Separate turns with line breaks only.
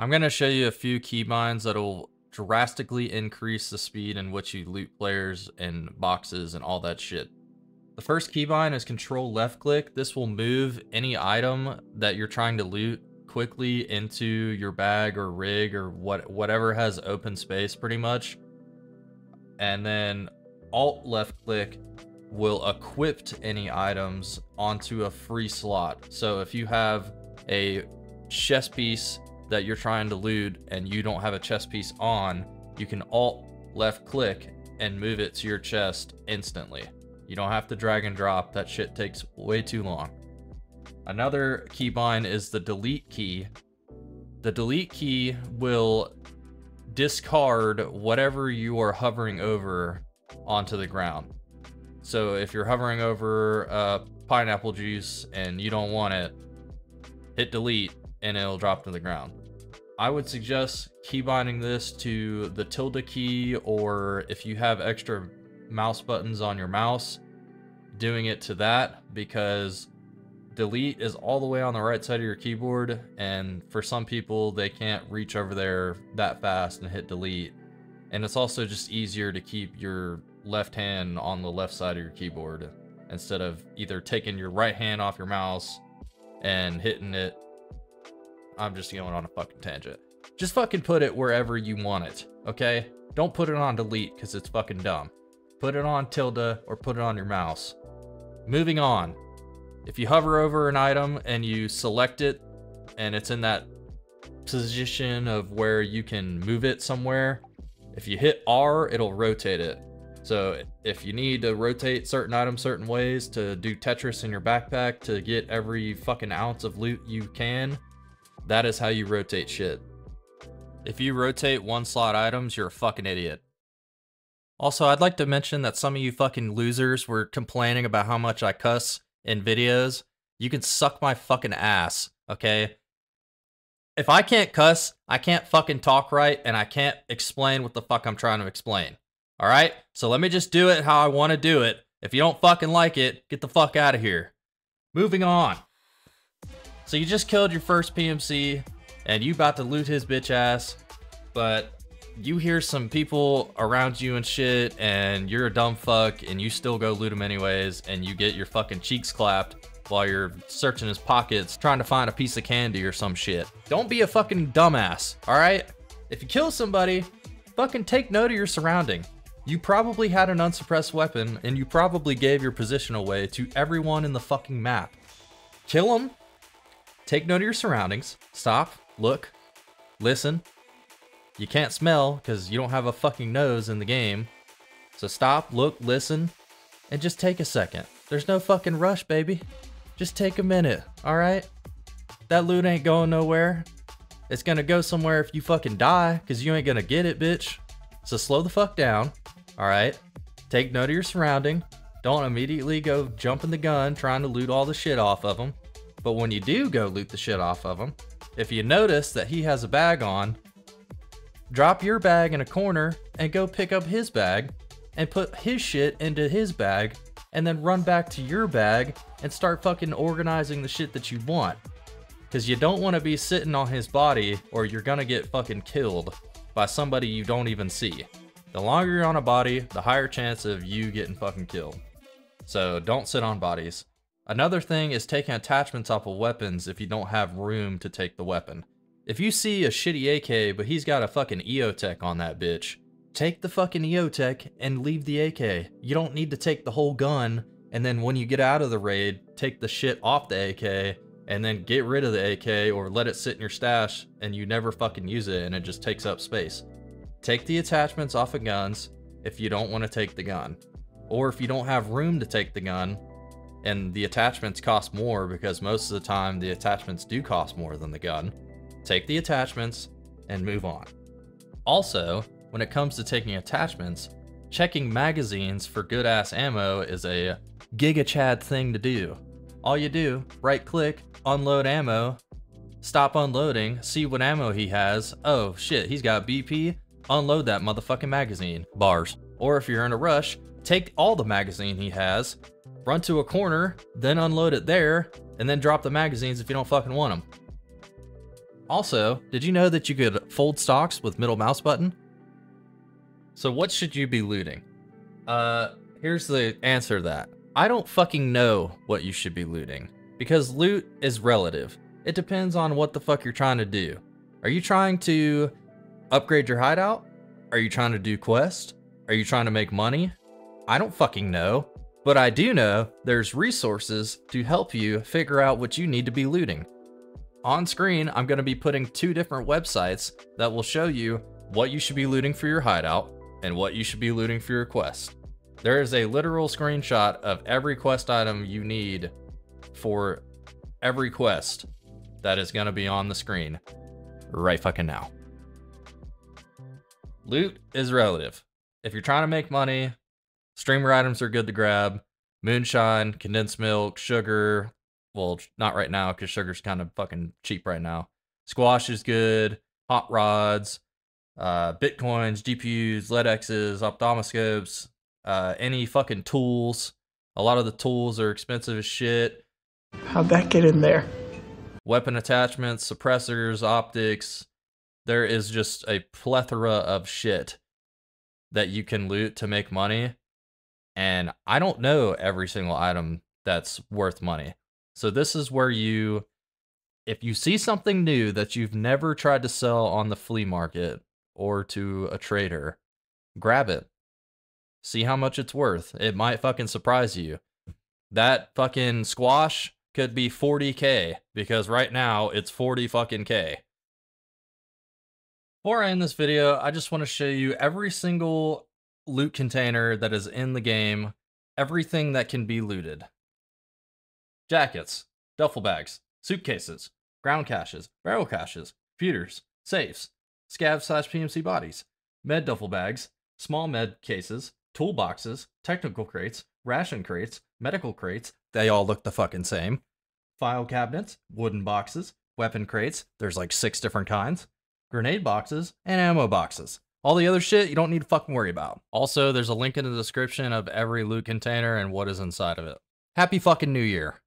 I'm going to show you a few keybinds that'll drastically increase the speed in which you loot players and boxes and all that shit. The first keybind is control left click. This will move any item that you're trying to loot quickly into your bag or rig or what whatever has open space pretty much. And then alt left click will equip any items onto a free slot. So if you have a chest piece that you're trying to loot and you don't have a chest piece on, you can alt left click and move it to your chest instantly. You don't have to drag and drop. That shit takes way too long. Another keybind is the delete key. The delete key will discard whatever you are hovering over onto the ground. So if you're hovering over uh, pineapple juice and you don't want it, hit delete and it'll drop to the ground. I would suggest keybinding this to the tilde key or if you have extra mouse buttons on your mouse, doing it to that because delete is all the way on the right side of your keyboard and for some people they can't reach over there that fast and hit delete. And it's also just easier to keep your left hand on the left side of your keyboard instead of either taking your right hand off your mouse and hitting it i'm just going on a fucking tangent. Just fucking put it wherever you want it okay? Don't put it on delete because it's fucking dumb. Put it on tilde or put it on your mouse. Moving on. If you hover over an item and you select it and it's in that position of where you can move it somewhere, if you hit R, it'll rotate it. So if you need to rotate certain items certain ways to do Tetris in your backpack to get every fucking ounce of loot you can, that is how you rotate shit. If you rotate one slot items, you're a fucking idiot. Also, I'd like to mention that some of you fucking losers were complaining about how much I cuss in videos, you can suck my fucking ass, okay? If I can't cuss, I can't fucking talk right, and I can't explain what the fuck I'm trying to explain. All right? So let me just do it how I want to do it. If you don't fucking like it, get the fuck out of here. Moving on. So you just killed your first PMC, and you about to loot his bitch ass, but you hear some people around you and shit, and you're a dumb fuck, and you still go loot him anyways, and you get your fucking cheeks clapped while you're searching his pockets trying to find a piece of candy or some shit. Don't be a fucking dumbass, alright? If you kill somebody, fucking take note of your surrounding. You probably had an unsuppressed weapon, and you probably gave your position away to everyone in the fucking map. Kill them, take note of your surroundings, stop, look, listen, you can't smell because you don't have a fucking nose in the game. So stop, look, listen, and just take a second. There's no fucking rush, baby. Just take a minute, alright? That loot ain't going nowhere. It's gonna go somewhere if you fucking die, because you ain't gonna get it, bitch. So slow the fuck down, alright? Take note of your surrounding. Don't immediately go jumping the gun trying to loot all the shit off of him. But when you do go loot the shit off of him, if you notice that he has a bag on, drop your bag in a corner and go pick up his bag and put his shit into his bag and then run back to your bag and start fucking organizing the shit that you want. Because you don't want to be sitting on his body or you're gonna get fucking killed by somebody you don't even see. The longer you're on a body, the higher chance of you getting fucking killed. So don't sit on bodies. Another thing is taking attachments off of weapons if you don't have room to take the weapon. If you see a shitty AK, but he's got a fucking EOTech on that bitch, take the fucking EOTech and leave the AK. You don't need to take the whole gun, and then when you get out of the raid, take the shit off the AK, and then get rid of the AK or let it sit in your stash and you never fucking use it and it just takes up space. Take the attachments off of guns if you don't want to take the gun. Or if you don't have room to take the gun, and the attachments cost more because most of the time the attachments do cost more than the gun, take the attachments, and move on. Also, when it comes to taking attachments, checking magazines for good ass ammo is a giga chad thing to do. All you do, right click, unload ammo, stop unloading, see what ammo he has. Oh shit, he's got BP, unload that motherfucking magazine. Bars. Or if you're in a rush, take all the magazine he has, run to a corner, then unload it there, and then drop the magazines if you don't fucking want them. Also, did you know that you could fold stocks with middle mouse button? So what should you be looting? Uh, here's the answer to that. I don't fucking know what you should be looting. Because loot is relative. It depends on what the fuck you're trying to do. Are you trying to upgrade your hideout? Are you trying to do quest? Are you trying to make money? I don't fucking know. But I do know there's resources to help you figure out what you need to be looting. On screen, I'm going to be putting two different websites that will show you what you should be looting for your hideout and what you should be looting for your quest. There is a literal screenshot of every quest item you need for every quest that is going to be on the screen right fucking now. Loot is relative. If you're trying to make money, streamer items are good to grab. Moonshine, condensed milk, sugar. Well, not right now because sugar's kind of fucking cheap right now. Squash is good. Hot rods, uh, bitcoins, GPUs, LEDXs, ophthalmoscopes, uh, any fucking tools. A lot of the tools are expensive as shit.
How'd that get in there?
Weapon attachments, suppressors, optics. There is just a plethora of shit that you can loot to make money. And I don't know every single item that's worth money. So this is where you if you see something new that you've never tried to sell on the flea market or to a trader, grab it. See how much it's worth. It might fucking surprise you. That fucking squash could be 40k because right now it's 40 fucking k. Before I end this video, I just want to show you every single loot container that is in the game, everything that can be looted. Jackets, duffel bags, suitcases, ground caches, barrel caches, computers, safes, scav slash PMC bodies, med duffel bags, small med cases, toolboxes, technical crates, ration crates, medical crates, they all look the fucking same. File cabinets, wooden boxes, weapon crates, there's like six different kinds, grenade boxes, and ammo boxes. All the other shit you don't need to fucking worry about. Also, there's a link in the description of every loot container and what is inside of it. Happy fucking new year.